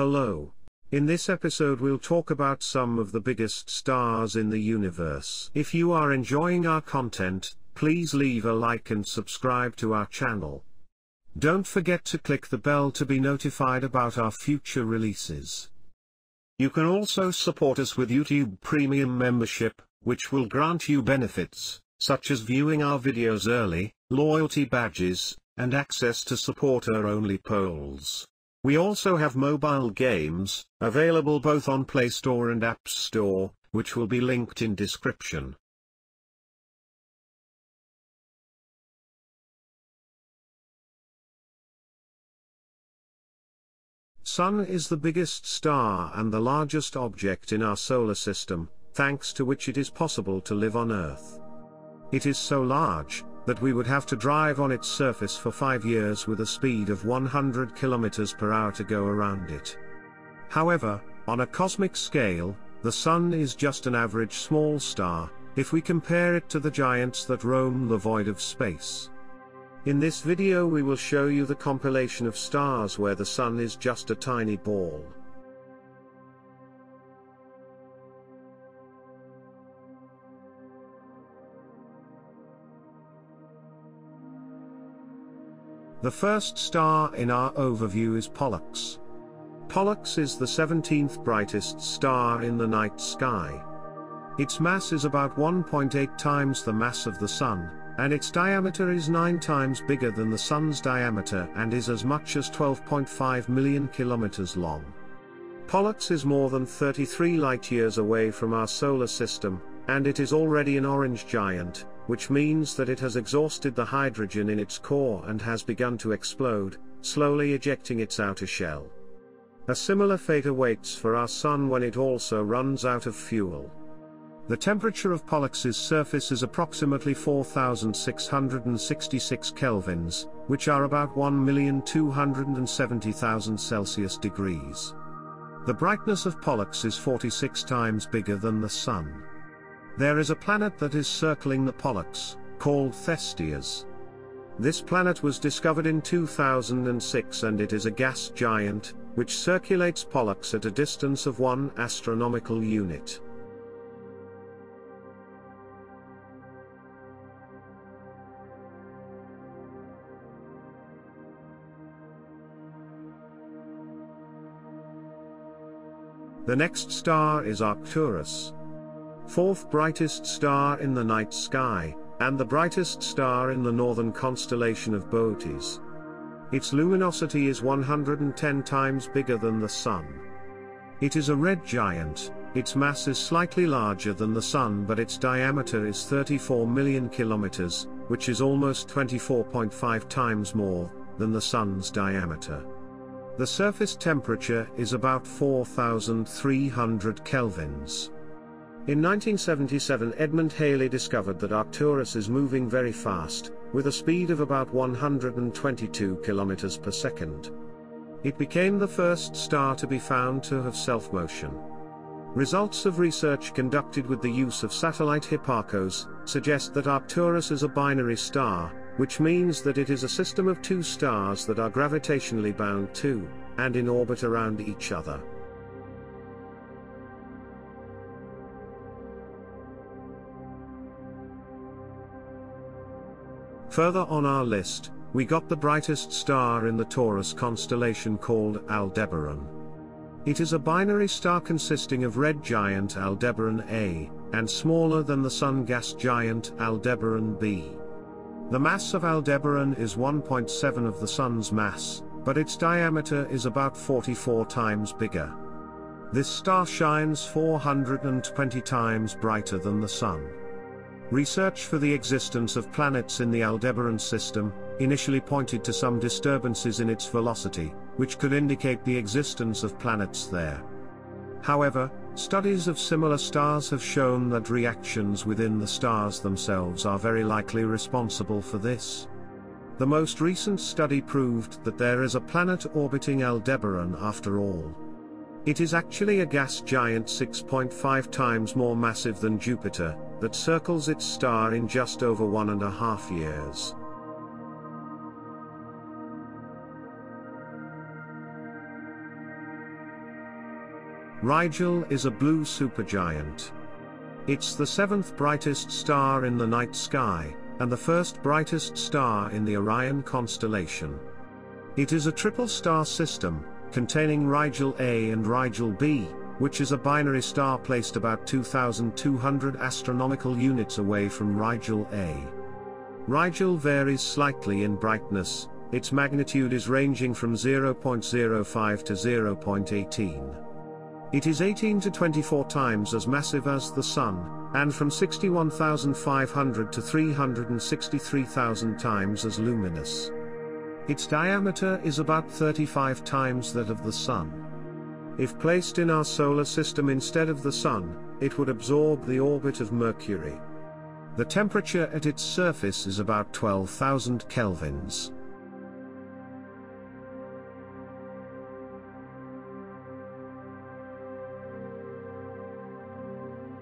Hello. In this episode we'll talk about some of the biggest stars in the universe. If you are enjoying our content, please leave a like and subscribe to our channel. Don't forget to click the bell to be notified about our future releases. You can also support us with YouTube Premium membership, which will grant you benefits, such as viewing our videos early, loyalty badges, and access to supporter-only polls. We also have mobile games, available both on Play Store and App Store, which will be linked in description. Sun is the biggest star and the largest object in our solar system, thanks to which it is possible to live on Earth. It is so large, that we would have to drive on its surface for five years with a speed of 100 km per hour to go around it. However, on a cosmic scale, the Sun is just an average small star, if we compare it to the giants that roam the void of space. In this video we will show you the compilation of stars where the Sun is just a tiny ball. The first star in our overview is Pollux. Pollux is the 17th brightest star in the night sky. Its mass is about 1.8 times the mass of the Sun, and its diameter is 9 times bigger than the Sun's diameter and is as much as 12.5 million kilometers long. Pollux is more than 33 light-years away from our solar system, and it is already an orange giant, which means that it has exhausted the hydrogen in its core and has begun to explode, slowly ejecting its outer shell. A similar fate awaits for our Sun when it also runs out of fuel. The temperature of Pollux's surface is approximately 4666 kelvins, which are about 1,270,000 Celsius degrees. The brightness of Pollux is 46 times bigger than the Sun. There is a planet that is circling the Pollux, called Thestias. This planet was discovered in 2006 and it is a gas giant, which circulates Pollux at a distance of one astronomical unit. The next star is Arcturus fourth brightest star in the night sky, and the brightest star in the northern constellation of Bootes. Its luminosity is 110 times bigger than the Sun. It is a red giant, its mass is slightly larger than the Sun but its diameter is 34 million kilometers, which is almost 24.5 times more than the Sun's diameter. The surface temperature is about 4300 kelvins. In 1977 Edmund Halley discovered that Arcturus is moving very fast, with a speed of about 122 km per second. It became the first star to be found to have self-motion. Results of research conducted with the use of satellite Hipparcos suggest that Arcturus is a binary star, which means that it is a system of two stars that are gravitationally bound to, and in orbit around each other. Further on our list, we got the brightest star in the Taurus constellation called Aldebaran. It is a binary star consisting of red giant Aldebaran A, and smaller than the Sun gas giant Aldebaran B. The mass of Aldebaran is 1.7 of the Sun's mass, but its diameter is about 44 times bigger. This star shines 420 times brighter than the Sun. Research for the existence of planets in the Aldebaran system, initially pointed to some disturbances in its velocity, which could indicate the existence of planets there. However, studies of similar stars have shown that reactions within the stars themselves are very likely responsible for this. The most recent study proved that there is a planet orbiting Aldebaran after all. It is actually a gas giant 6.5 times more massive than Jupiter, that circles its star in just over one and a half years. Rigel is a blue supergiant. It's the seventh brightest star in the night sky, and the first brightest star in the Orion constellation. It is a triple star system, containing Rigel A and Rigel B, which is a binary star placed about 2,200 astronomical units away from Rigel A. Rigel varies slightly in brightness, its magnitude is ranging from 0.05 to 0.18. It is 18 to 24 times as massive as the Sun, and from 61,500 to 363,000 times as luminous. Its diameter is about 35 times that of the Sun. If placed in our solar system instead of the Sun, it would absorb the orbit of Mercury. The temperature at its surface is about 12,000 kelvins.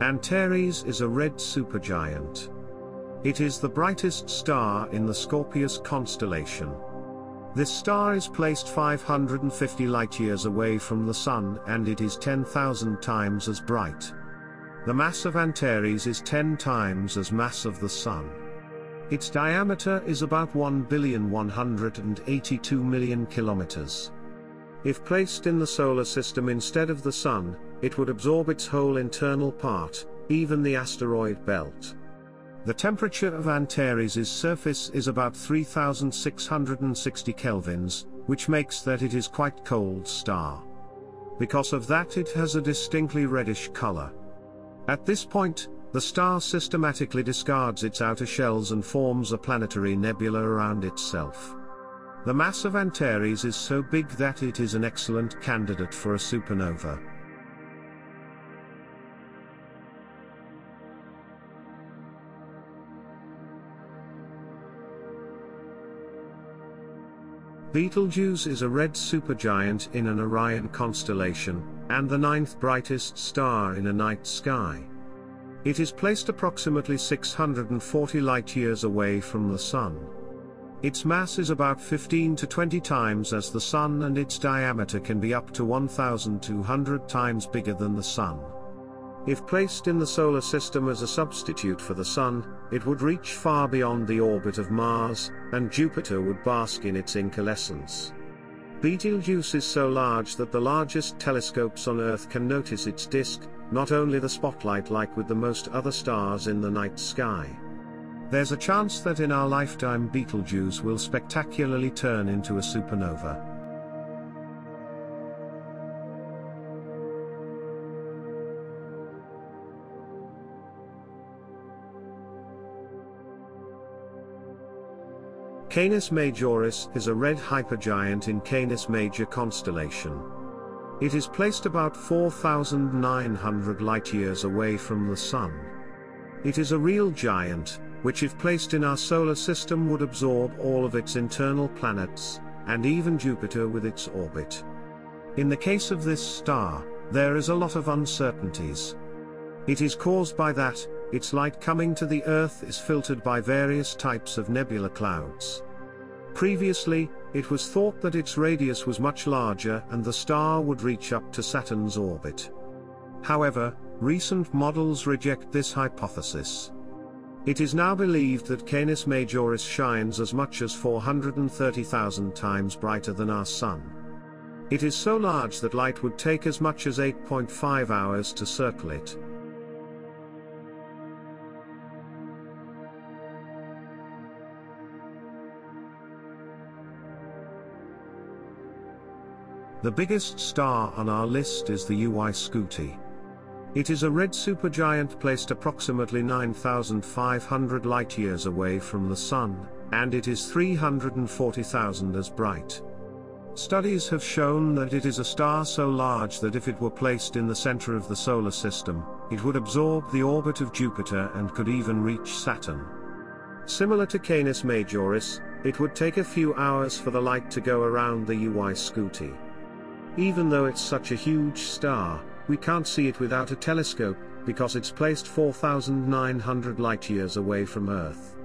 Antares is a red supergiant. It is the brightest star in the Scorpius constellation. This star is placed 550 light-years away from the Sun and it is 10,000 times as bright. The mass of Antares is 10 times as mass of the Sun. Its diameter is about 1,182 million kilometers. If placed in the solar system instead of the Sun, it would absorb its whole internal part, even the asteroid belt. The temperature of Antares' surface is about 3660 kelvins, which makes that it is quite cold star. Because of that it has a distinctly reddish color. At this point, the star systematically discards its outer shells and forms a planetary nebula around itself. The mass of Antares is so big that it is an excellent candidate for a supernova. Betelgeuse is a red supergiant in an Orion constellation, and the ninth brightest star in a night sky. It is placed approximately 640 light-years away from the Sun. Its mass is about 15 to 20 times as the Sun and its diameter can be up to 1,200 times bigger than the Sun. If placed in the solar system as a substitute for the Sun, it would reach far beyond the orbit of Mars, and Jupiter would bask in its incandescence. Betelgeuse is so large that the largest telescopes on Earth can notice its disk, not only the spotlight like with the most other stars in the night sky. There's a chance that in our lifetime Betelgeuse will spectacularly turn into a supernova. Canis Majoris is a red hypergiant in Canis Major constellation. It is placed about 4,900 light-years away from the Sun. It is a real giant, which if placed in our solar system would absorb all of its internal planets, and even Jupiter with its orbit. In the case of this star, there is a lot of uncertainties. It is caused by that, its light coming to the Earth is filtered by various types of nebula clouds. Previously, it was thought that its radius was much larger and the star would reach up to Saturn's orbit. However, recent models reject this hypothesis. It is now believed that Canis Majoris shines as much as 430,000 times brighter than our Sun. It is so large that light would take as much as 8.5 hours to circle it. The biggest star on our list is the UY Scuti. It is a red supergiant placed approximately 9,500 light-years away from the Sun, and it is 340,000 as bright. Studies have shown that it is a star so large that if it were placed in the center of the solar system, it would absorb the orbit of Jupiter and could even reach Saturn. Similar to Canis Majoris, it would take a few hours for the light to go around the UY Scuti. Even though it's such a huge star, we can't see it without a telescope, because it's placed 4,900 light-years away from Earth.